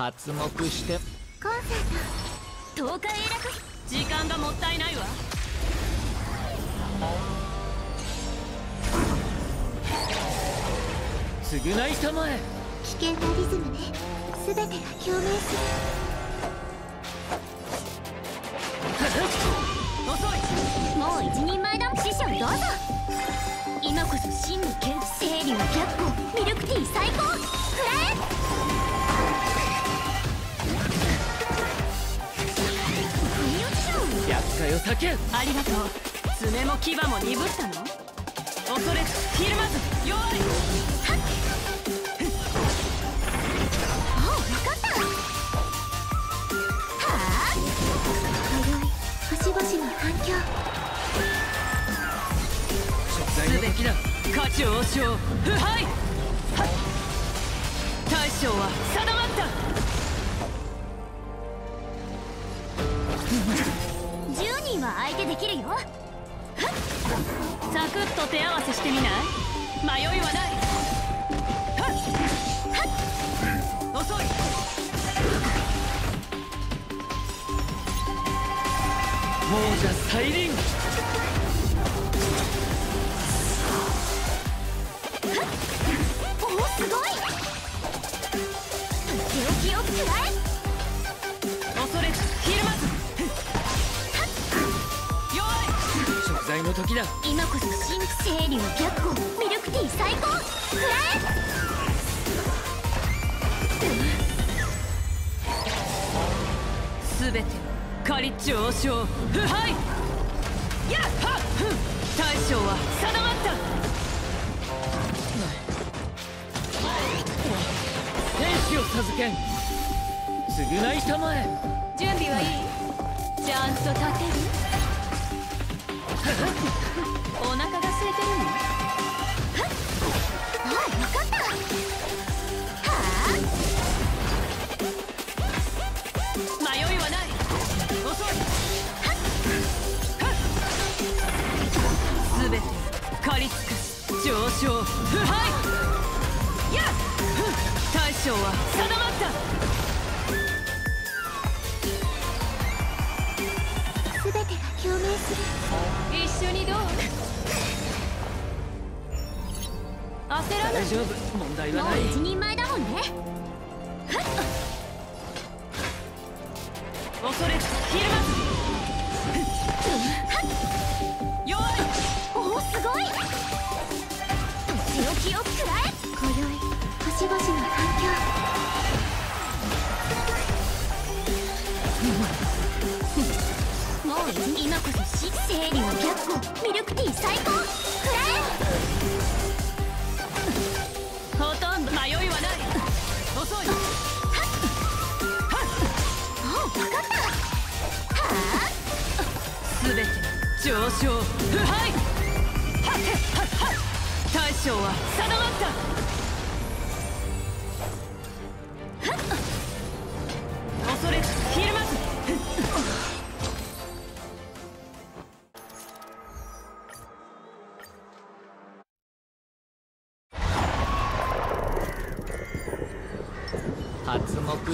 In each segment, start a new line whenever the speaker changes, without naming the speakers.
発目して。
コンサー。ト10日永楽
時間がもったいないわ。
償いたまえ。
危険なリズムね。全てが共鳴する。
遅い。
もう一人前だ。師匠どうぞ。今こそ真の剣清流逆光ミルクティー最高ん
厄介を避け
ありがとう爪も牙も鈍ったの恐れずひるまず弱い。
あ分かったはあ今宵星々の反響
食材の時だ
価値を将腐敗はっ大将は定まった
10人は相手できるよ。
サクッと手合わせしてみない？迷いはない。はっはっ遅い
亡者再臨時だ。
今こそ新清流逆光ミルクティー最高食ら
すべてカリッチ王将腐敗やっは。っ大将は定まった。
天使を授けん。償いたまえ。
準備はいい。ちゃんと立てる？お腹が空いてる。の
えああ分かったは
迷い。はない。遅い。すべて借り尽くす上昇腐敗やっふん大将は定まった
全てが共鳴する
緒にどう焦らない。
大丈夫問題はない
もう一人前だもん。ね
恐れずひるまず弱い
おおすごい強気を食らえ今宵星々のそ新清流逆光ミルクティー最高。食ら
ほとんど迷いはない。遅い。
えお分かっ。たは
すべて上昇腐敗はっ。はっ。はっ。大将は定まっ。た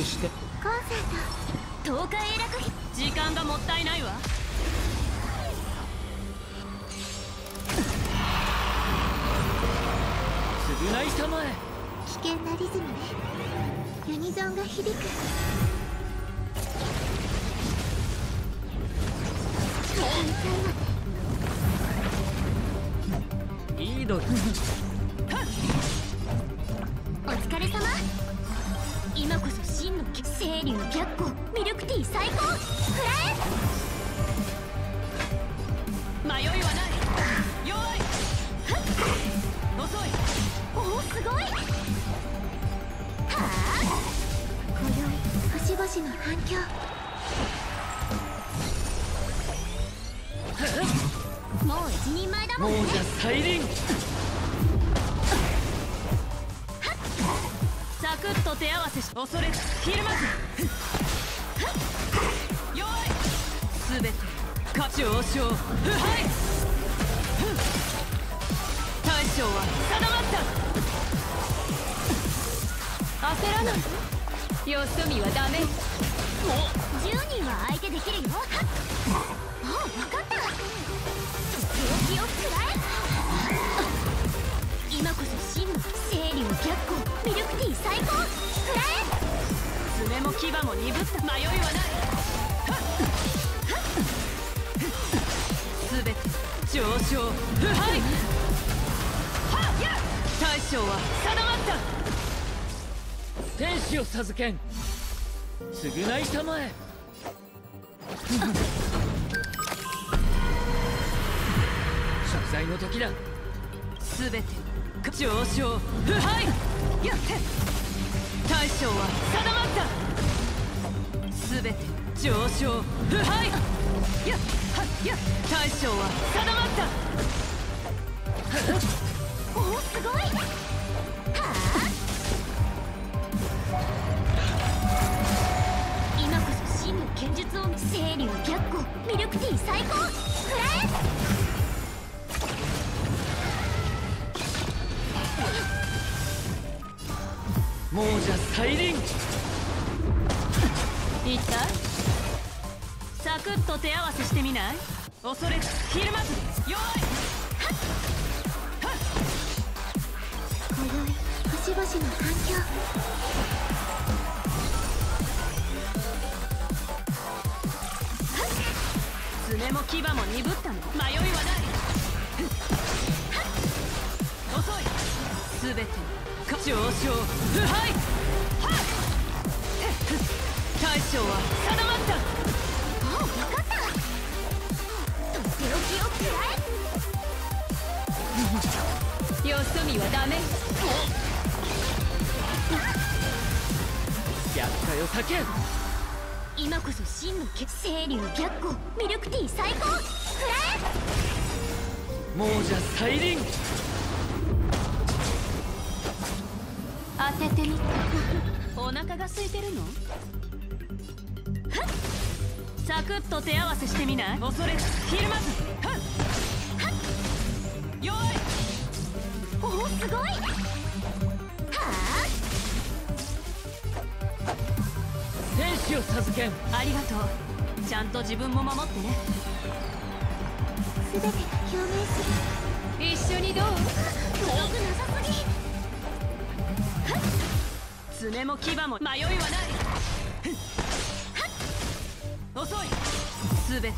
して。
あコンサート。10日永楽
時間がもったいないわ。
償いたまえ。
危険なリズムねユニゾンが響く。
いいドル
お疲れ様今こそ真の清流逆光ミルクティー最高フラ
迷い。はない。弱い。遅い。
おおすごい。はあ今宵星々の反響もう一人前だもんね
亡者再臨
クッと手合わせし恐れずひるまず弱い。すべて価値を将腐敗大将は定まった。焦らないよそ見はダメ
10人は相手できるよはっもう分かった。
も鈍っ。た迷いはないすべて上昇腐敗大将は定まっ。た
天使を授けん償いたまえ贖罪の時だ
すべて上昇腐敗やっ。て大将は定まっ。たべて上昇腐敗やはっや大将は定まった
おおすごいはあ今こそ真の剣術を清流逆光ミルクティー最高食らえ
亡者再臨。
いったサクッと手合わせしてみない？恐れずひるまず。弱い。
今宵星々の環境
爪も牙も鈍ったの。迷いはない。遅い。すべてか上昇。腐敗大将は定まった。
もう分かった。とっておきを食らえ。
よそ見はダメ
厄介を避けん
今こそ真の血清流逆光ミルクティー最高。食らえ
亡者再臨。
当ててみ。てお腹が空いてるの？サクッと手合わせしてみない？恐れずひるまずはっ。はっ。弱い。
おおすごい。はあ
天使を授けん。
ありがとう。ちゃんと自分も守ってね。
全てが共鳴する。
一緒にどう？
黒くなさすぎ。
爪も牙も迷いはない遅い。全てを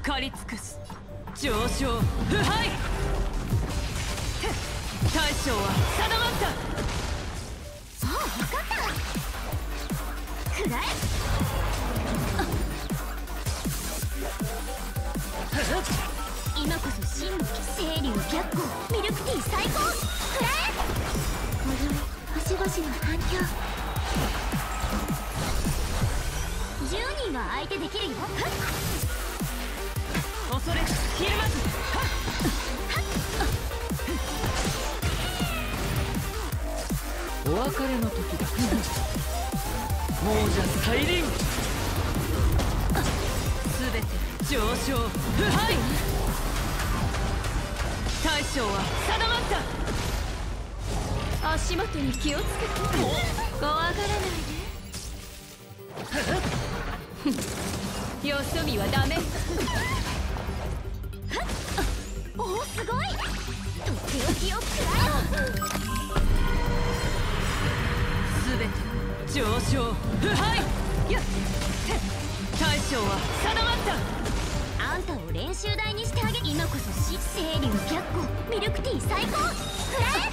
狩り尽くす。上昇。腐敗大将は定まった。
もう分かった食らえ今こそ真の清流逆光。ミルクティー最高。食らえ今宵星々の反響。は相手できるよ。
恐れずひるまず
お別れの時だ亡者再臨。
すべて上昇。腐敗。大将は定まった。足元に気をつけて。怖がらないで。よそ見はダメ。
おおすごい。とっておきを食らえ
すべて上昇。腐敗やっ大将は定まった。
あんたを練習台にしてあげ今こそし清流逆光ミルクティー最高。食らえ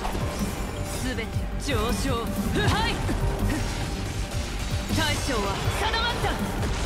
すべて上昇。腐敗大将は定まった